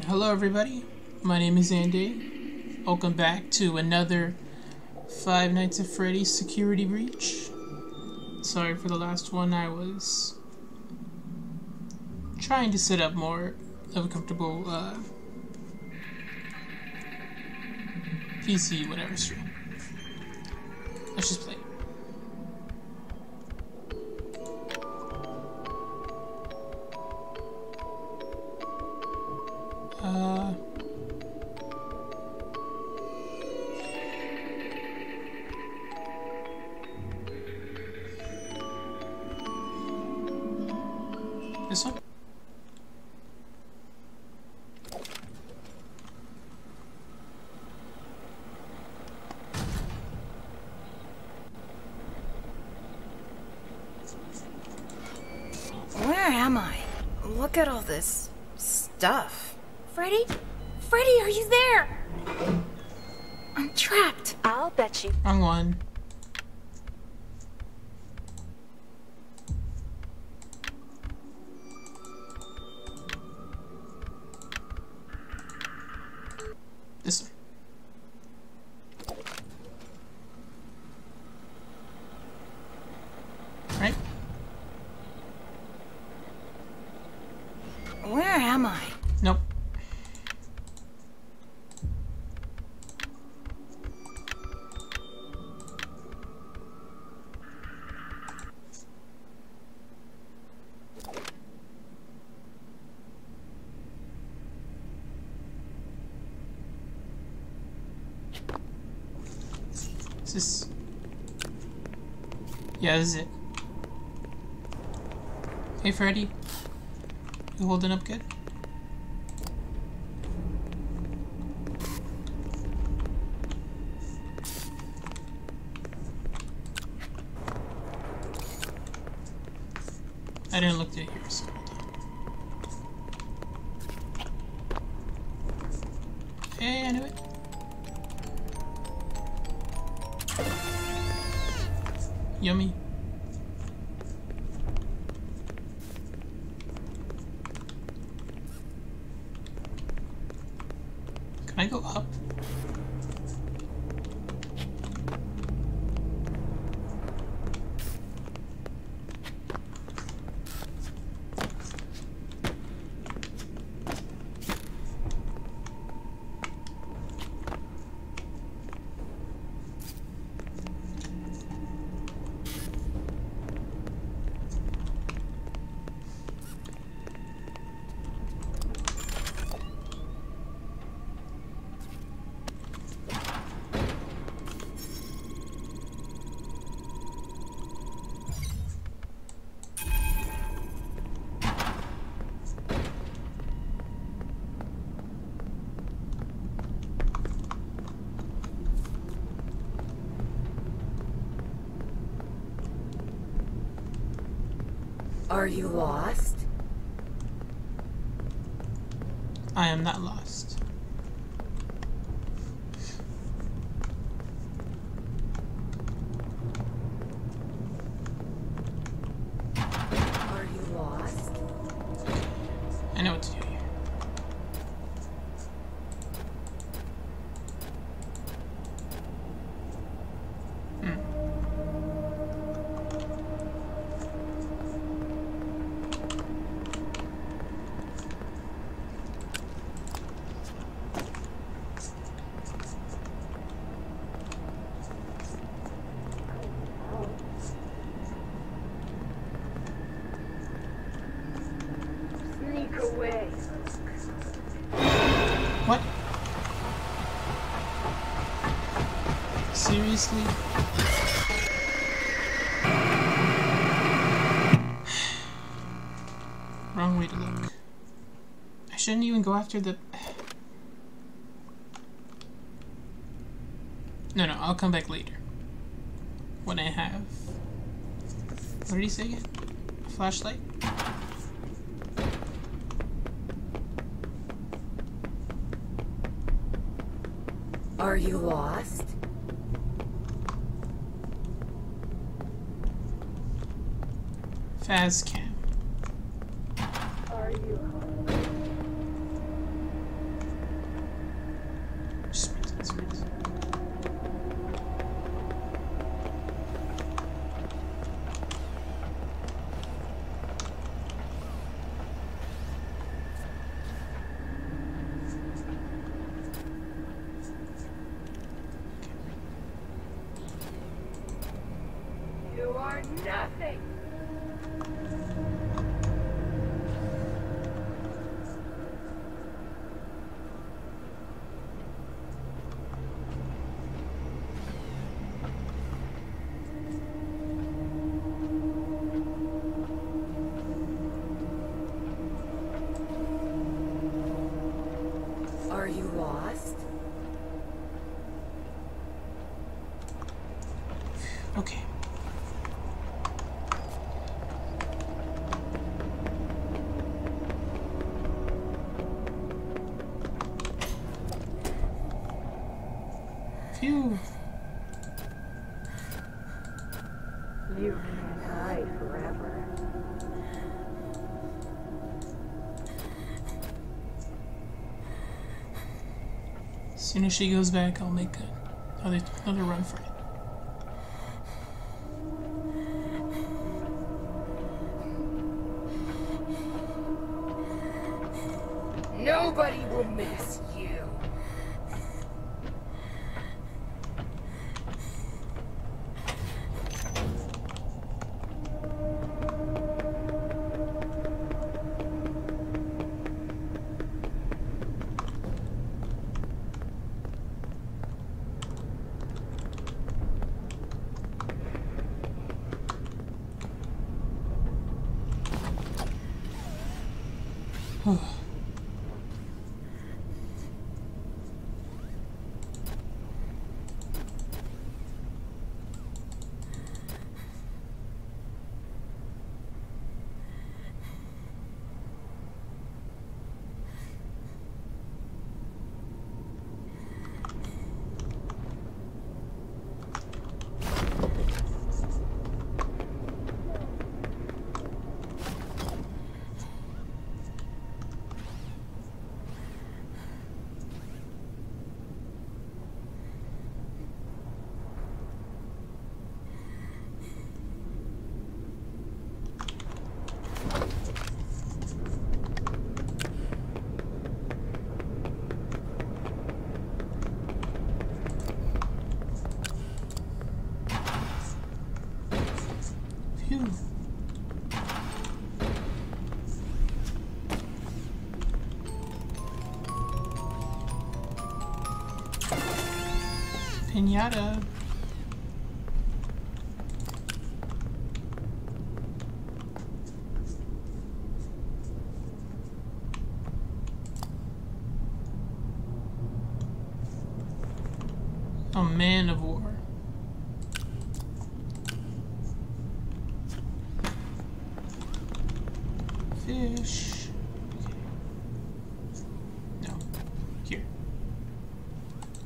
Hello everybody, my name is Andy. Welcome back to another Five Nights at Freddy's Security Breach. Sorry for the last one, I was trying to set up more of a comfortable uh, PC whatever stream. Let's just play. This one? Where am I? Look at all this stuff. Freddy? Freddy, are you there? I'm trapped. I'll bet you. Wrong one. This one. Right? Where am I? Nope. Is this... Yeah, this is it. Hey, Freddy. You holding up good? I didn't look through here, so hold on. Hey, I knew it. Yummy. Can I go up? Are you lost? I am not lost. Are you lost? I know what to do here. Hmm. Sneak away. What? Seriously? Wrong way to look. I shouldn't even go after the... No, no, I'll come back later. When I have... What did he say again? A flashlight? Are you lost? Fazcam. Are you? are nothing. Are you lost? Okay. Phew. You can't hide forever. As soon as she goes back, I'll make another another run for it. Pinata. A man of war. Fish. Okay. No. Here.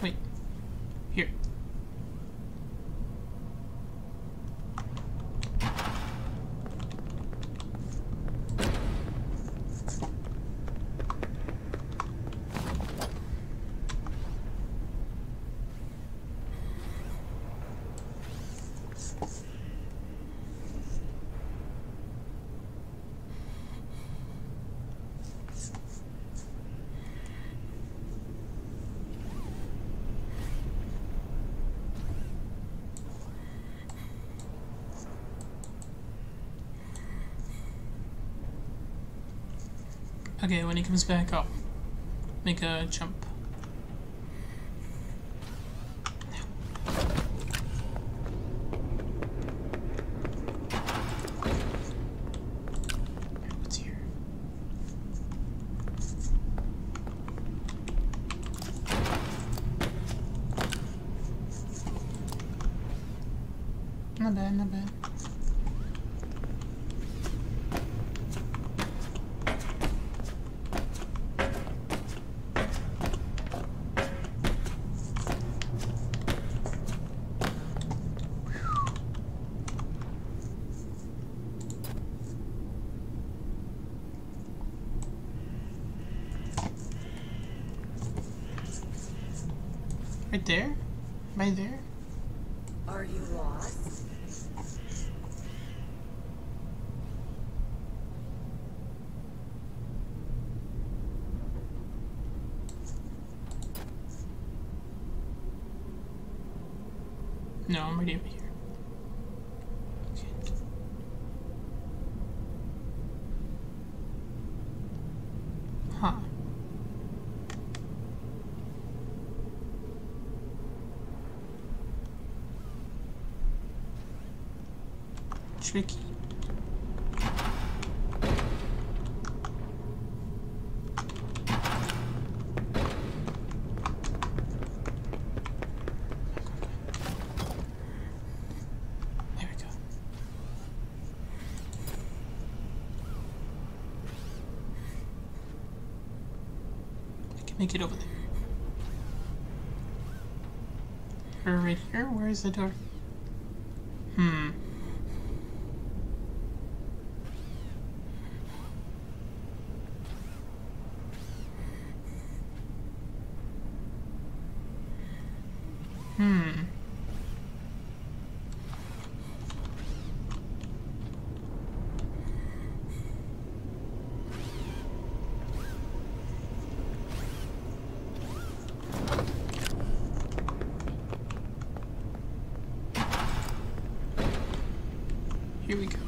Wait. Here. Okay, when he comes back, I'll make a jump. What's here? Not bad, not bad. Right there? Am I there? Are you lost? No, I'm already over here. Okay. Tricky. Make it over there. Or right here? Where is the door? Here we go.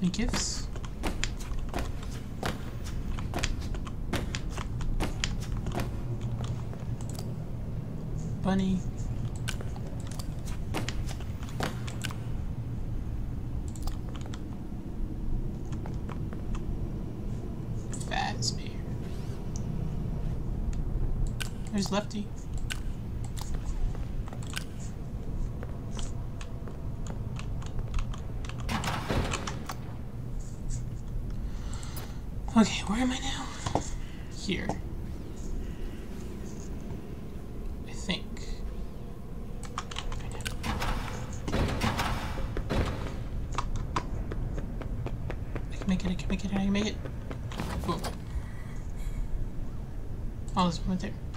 Any gifts? Bunny. There's Lefty. Okay, where am I now? Here. I think. I can make it, I can make it, I can make it. Boom. Oh, there's one right there.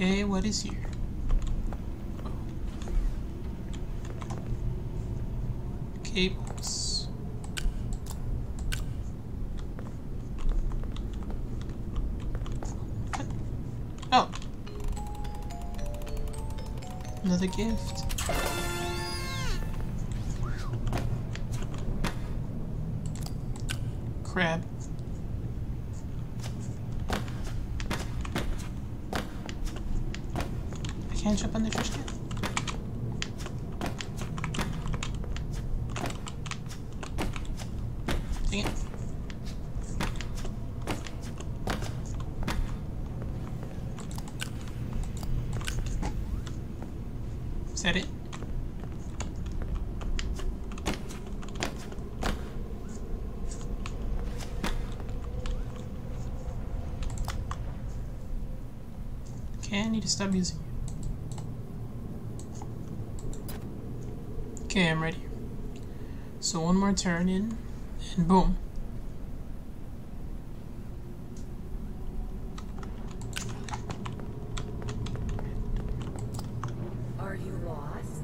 Okay, what is here? Cables. Oh. Another gift. Crab. I can't jump on the trash can. That it? Okay, I need to stop using Okay, I'm ready. So one more turn in, and boom. Are you lost?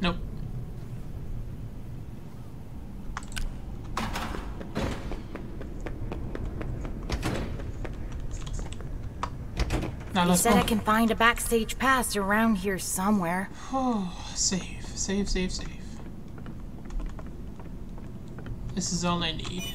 Nope. Now He said go. I can find a backstage pass around here somewhere. Oh, save, save, save, save. This is all I need.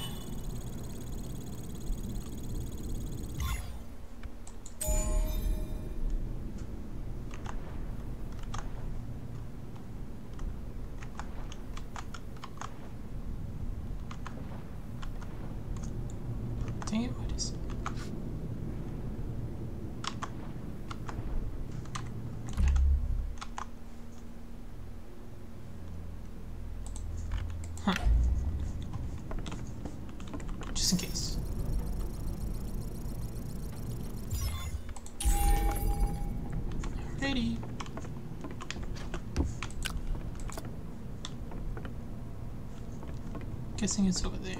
guessing it's over there.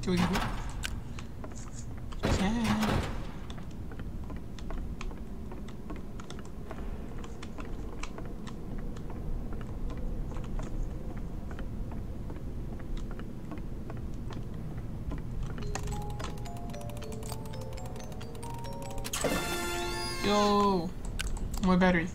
Can we go? Yeah. Yo, my battery.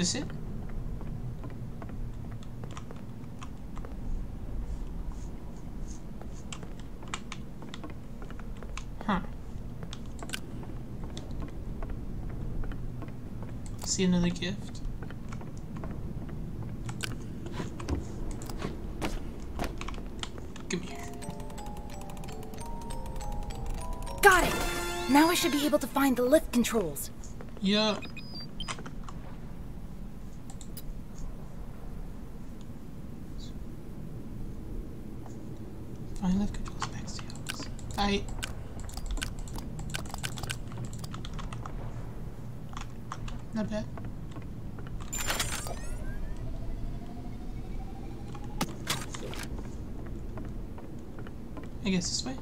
This it? Huh. See another gift. Come here. Got it! Now I should be able to find the lift controls. Yeah. Find left controls next to yours. I. I guess this way.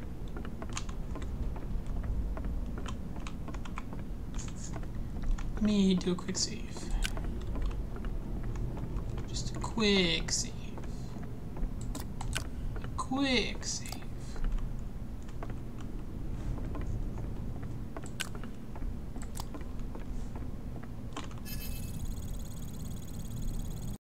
Let me do a quick save. Just a quick save. A quick save.